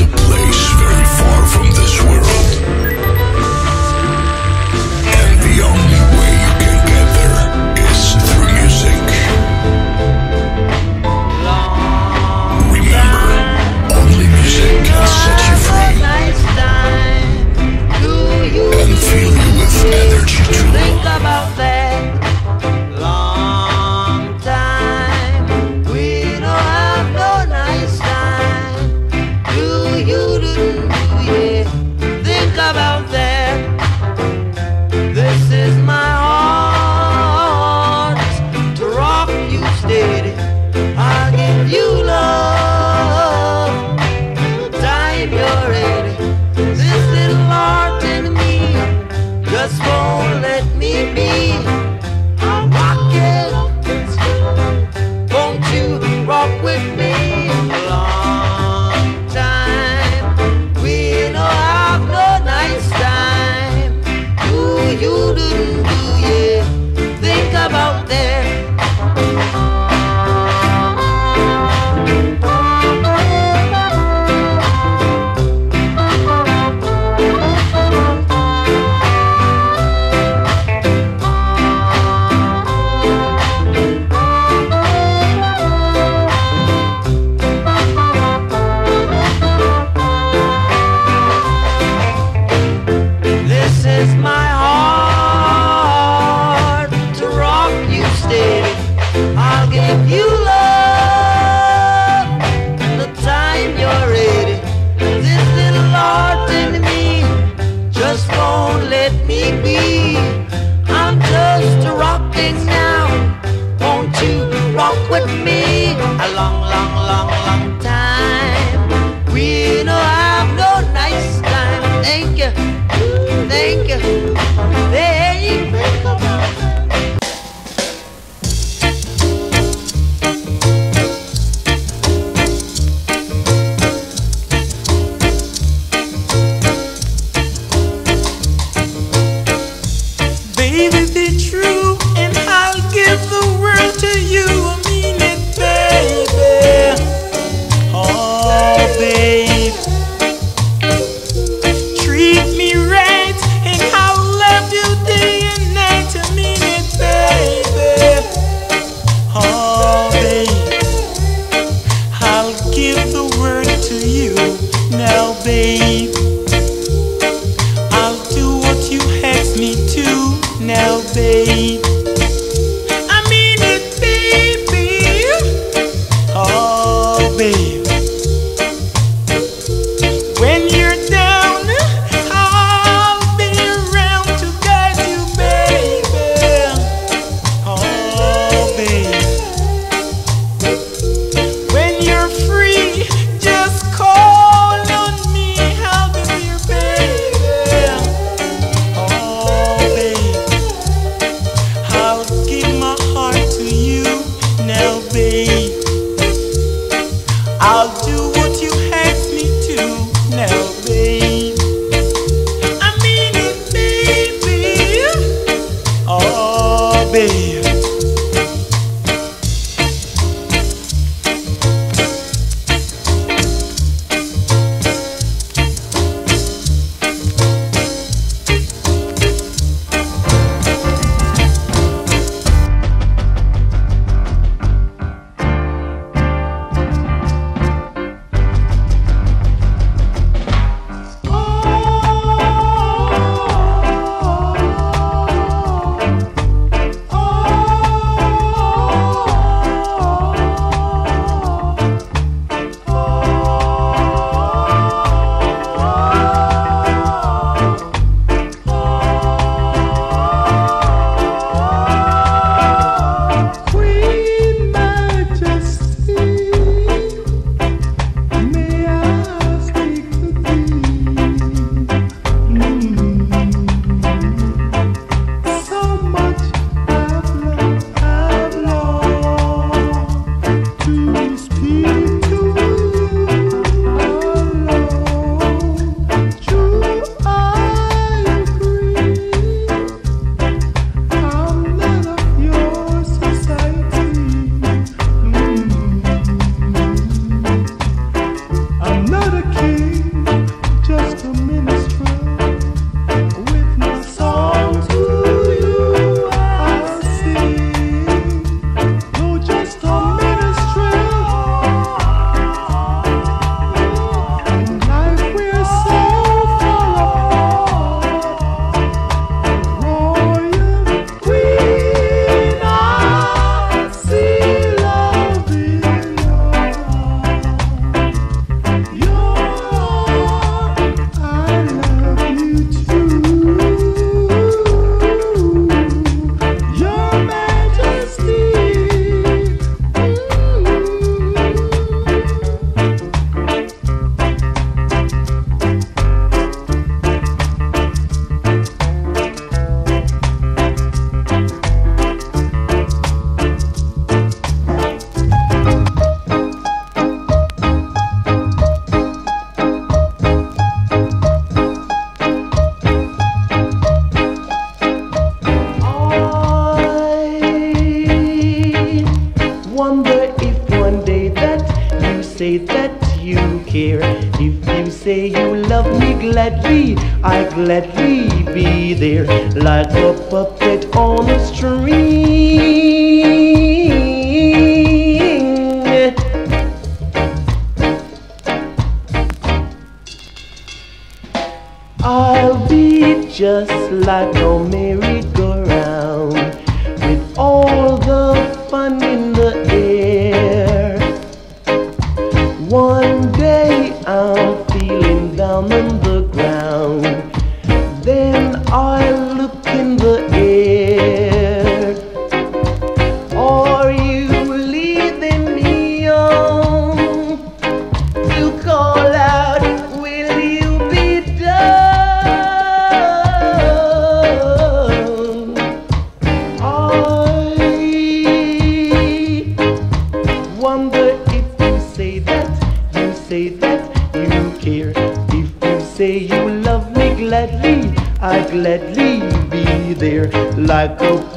a place very far from this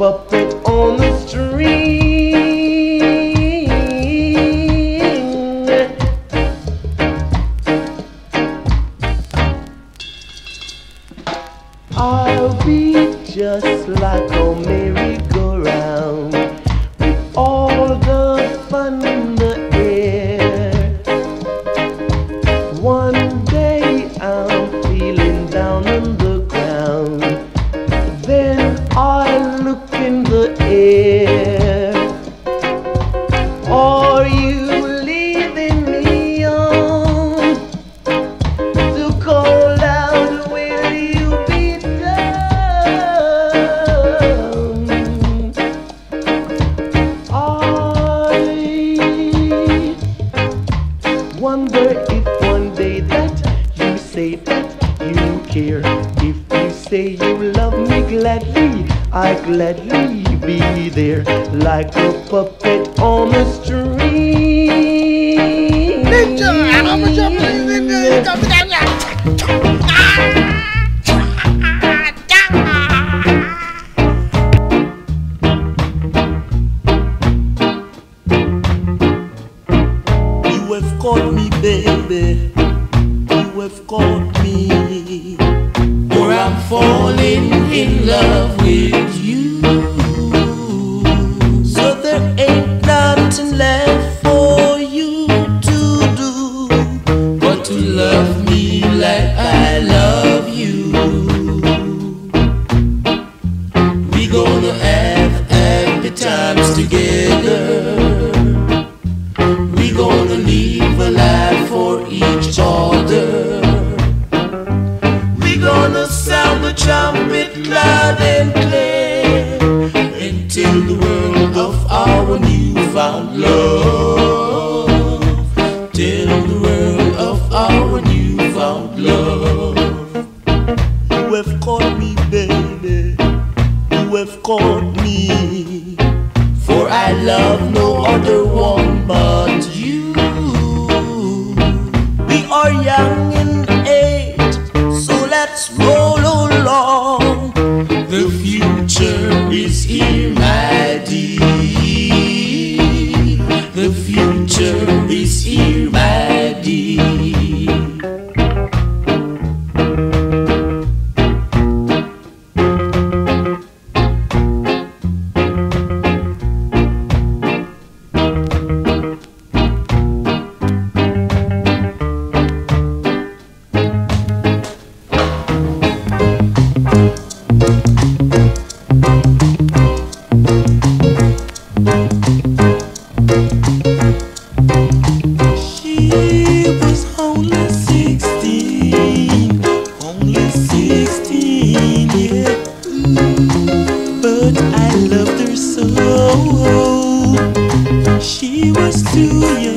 a falling in love with She was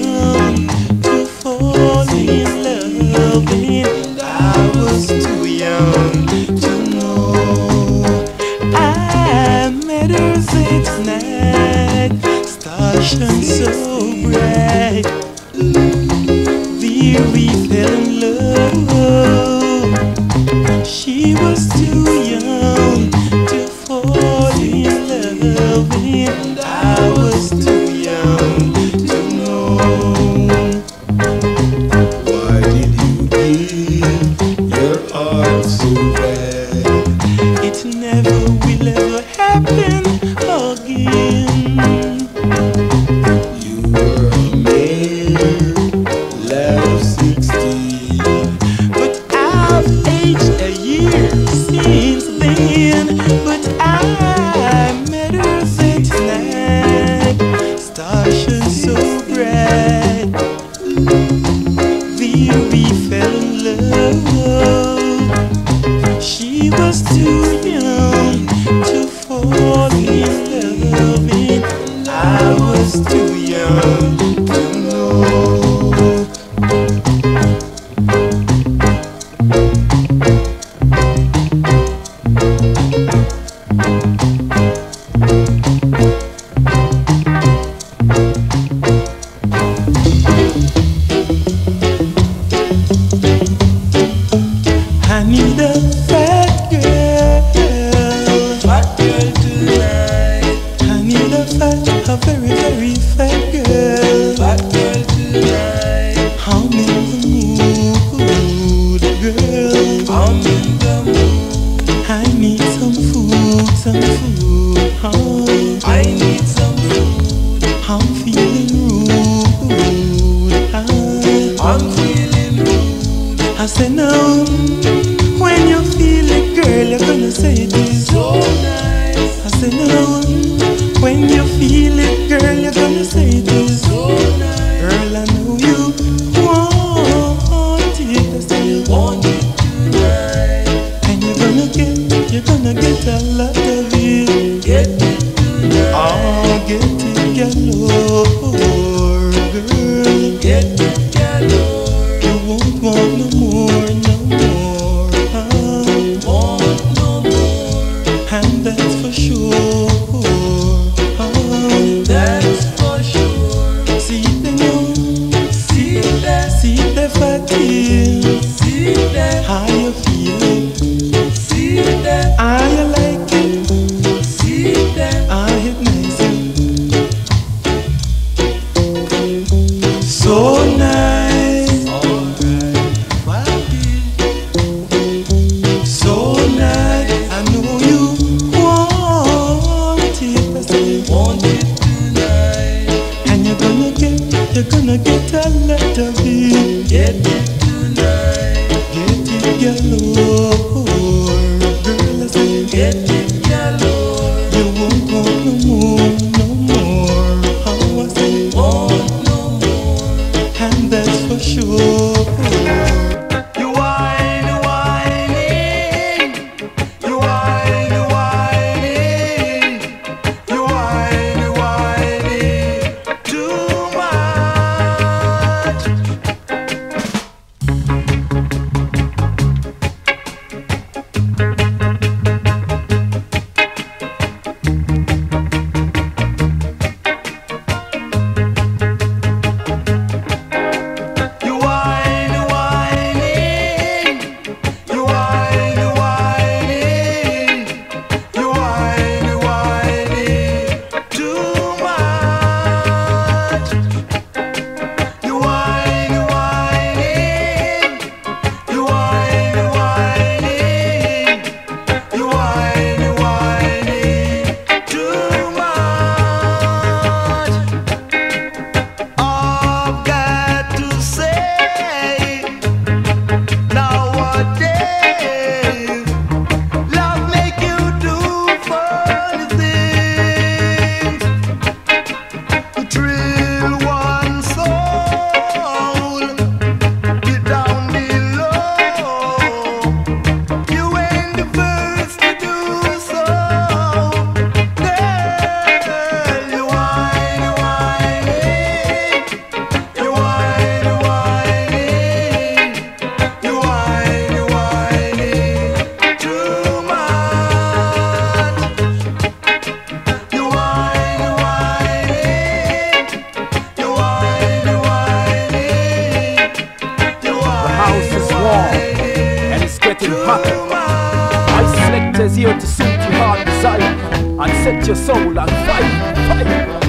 I select a here to suit your heart desire and set your soul on fire. fire.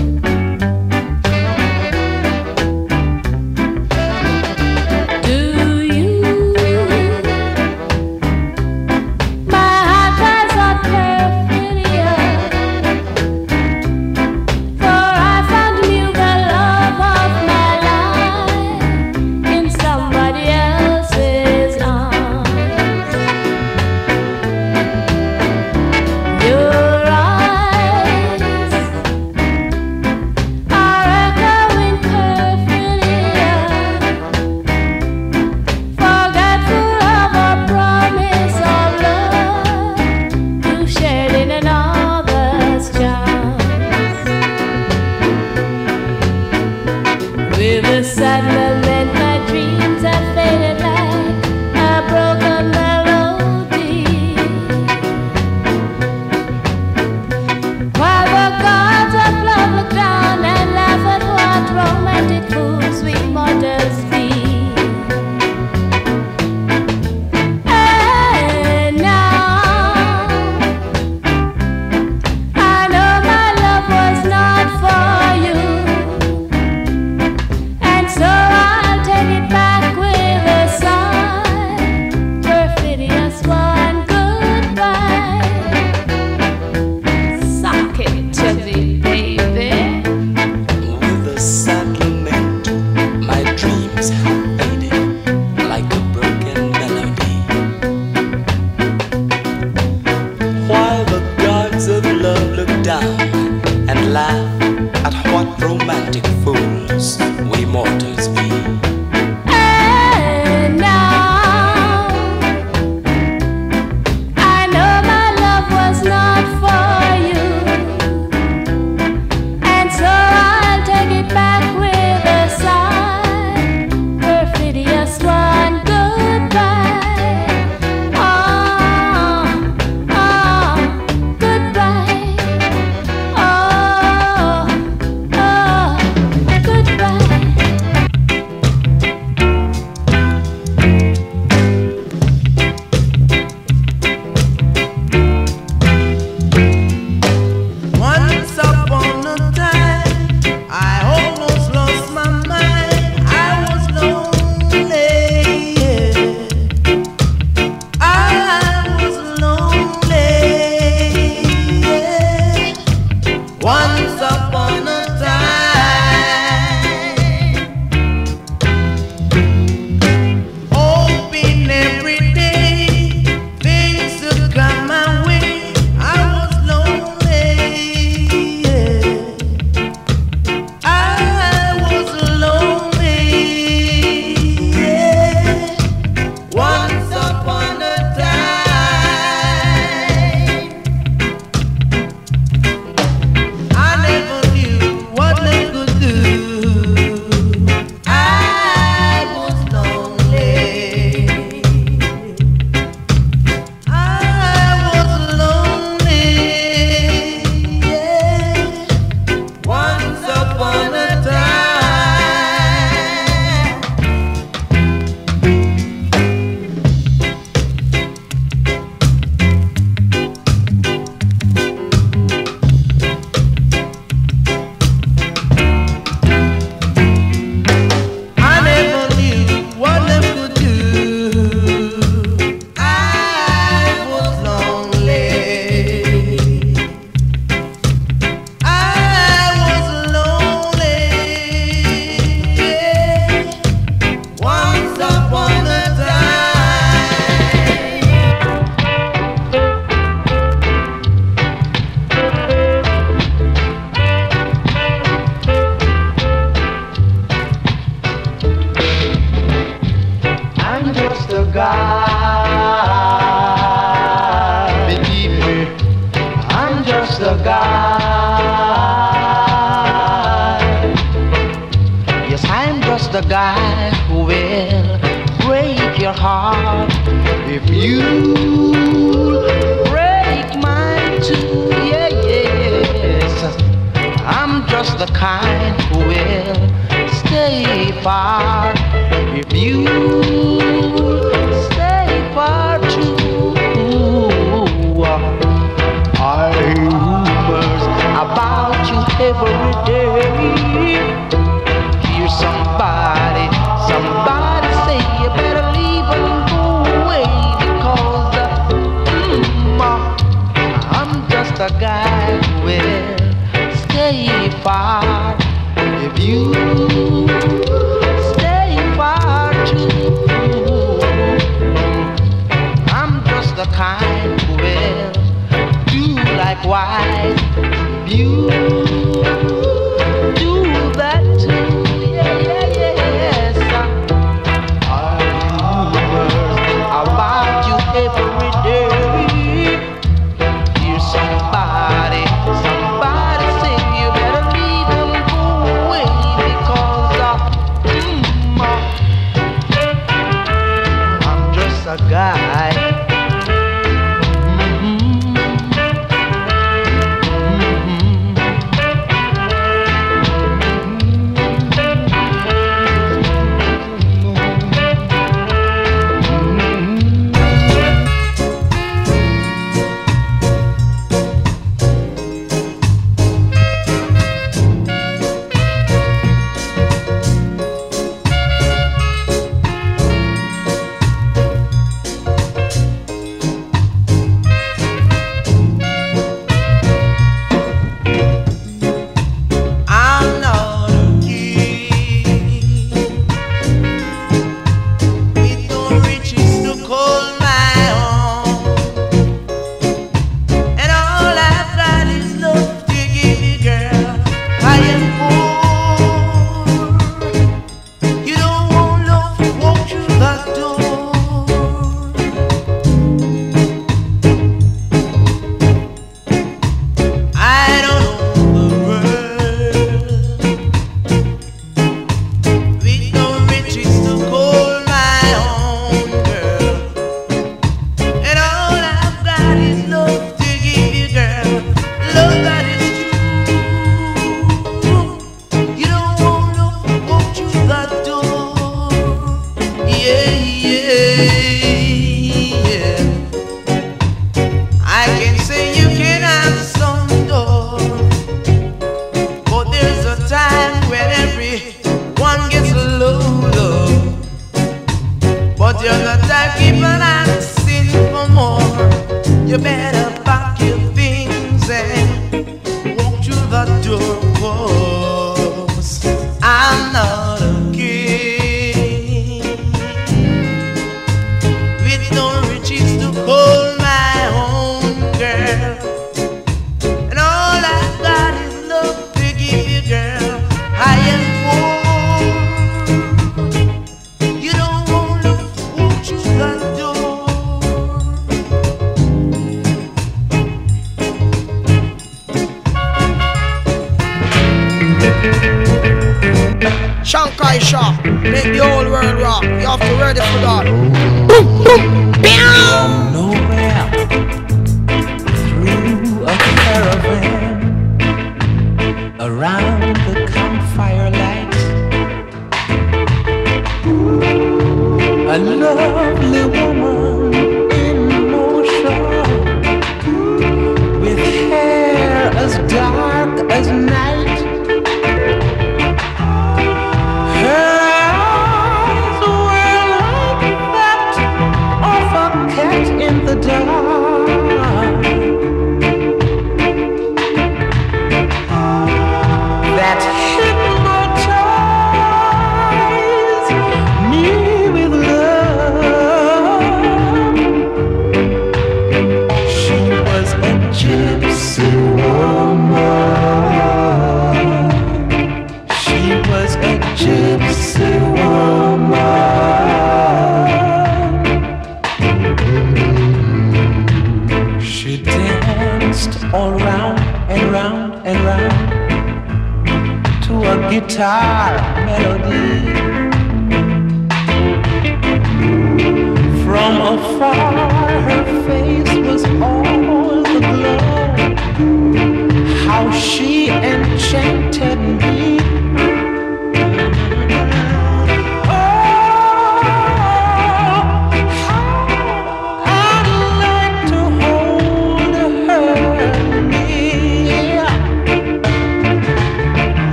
A lovely woman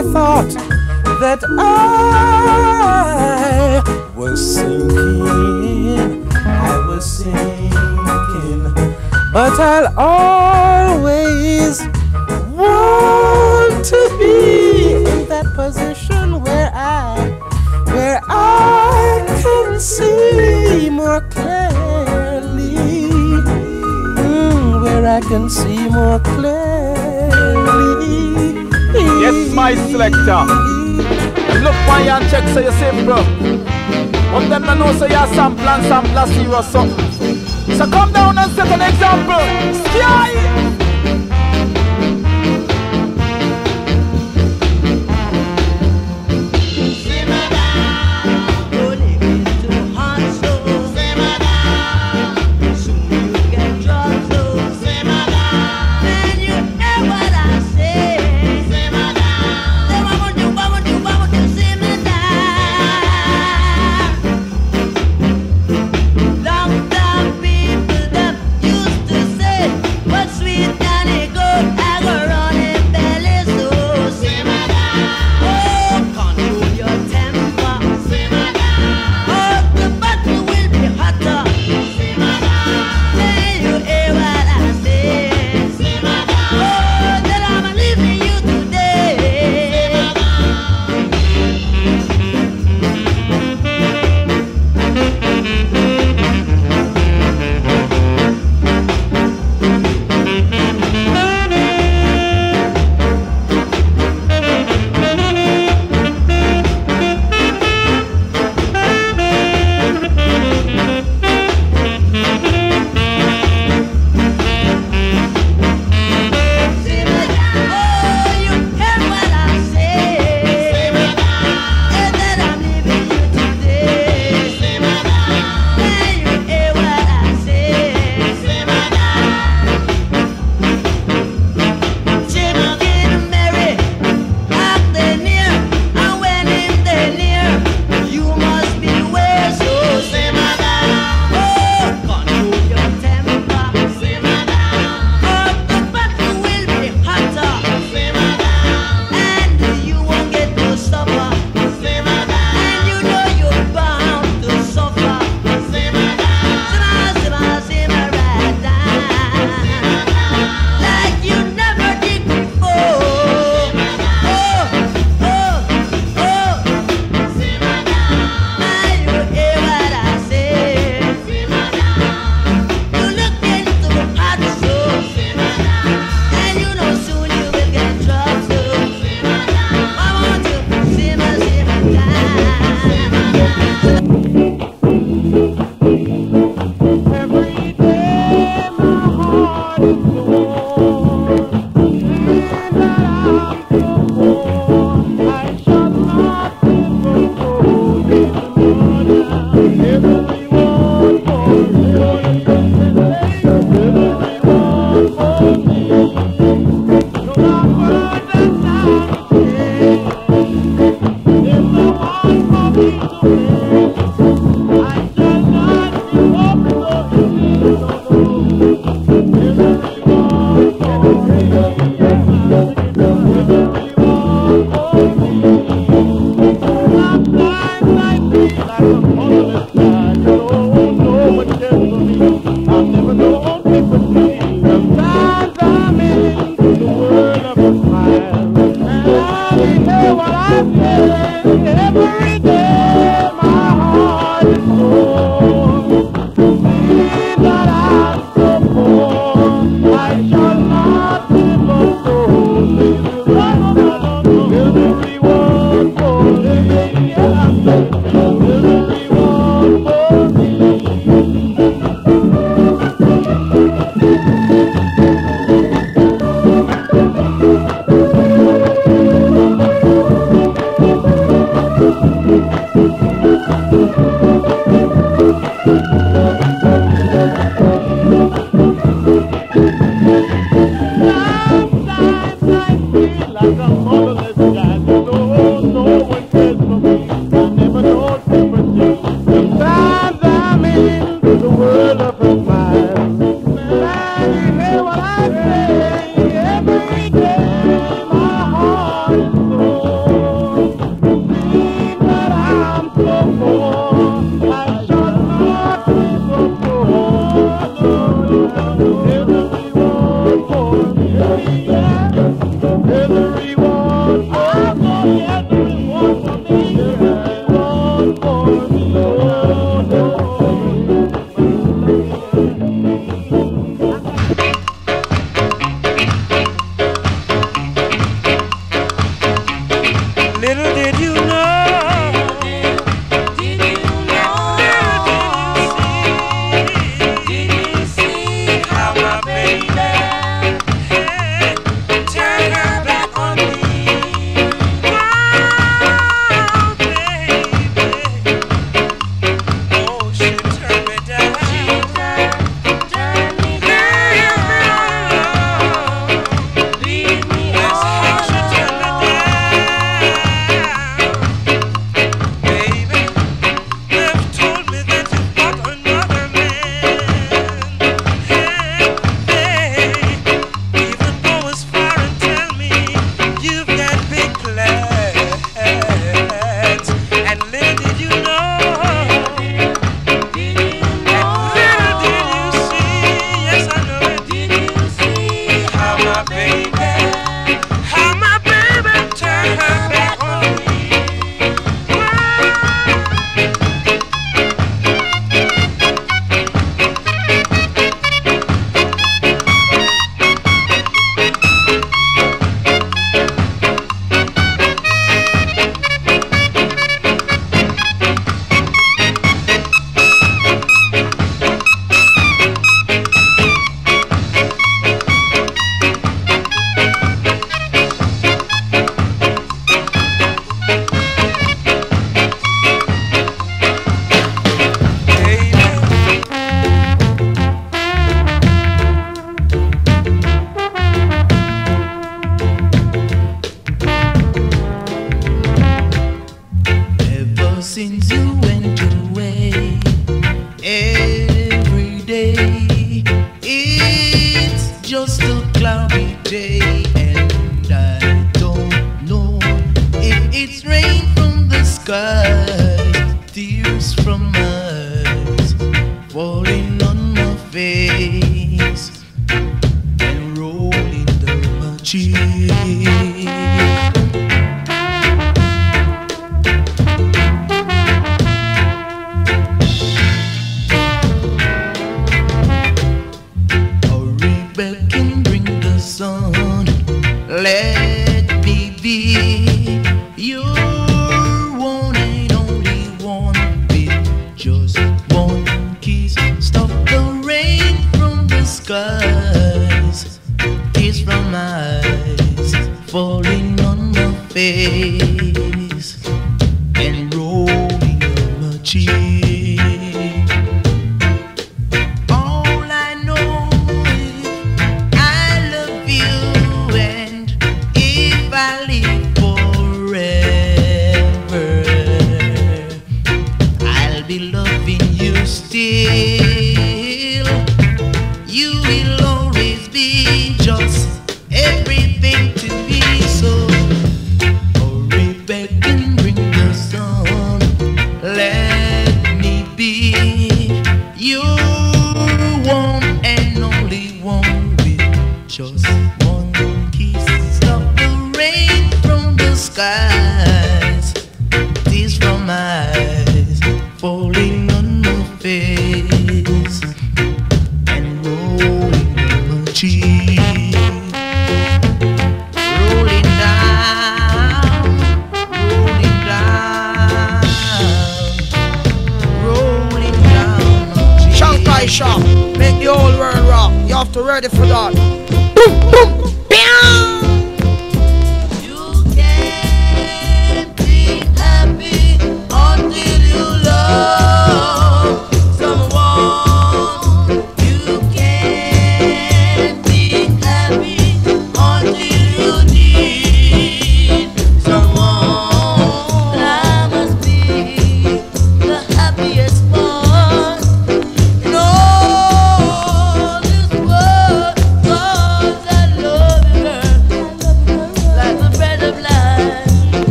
I thought that I was sinking, I was sinking, but I'll always want to be in that position where I, where I can see more clearly, mm, where I can see more clearly. Yes, my selector. Look my and check so you simple. But them I know so you're sampling, sampling serious. So come down and set an example. Sky!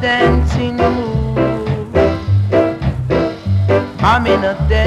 Dancing mood. I'm in a dancing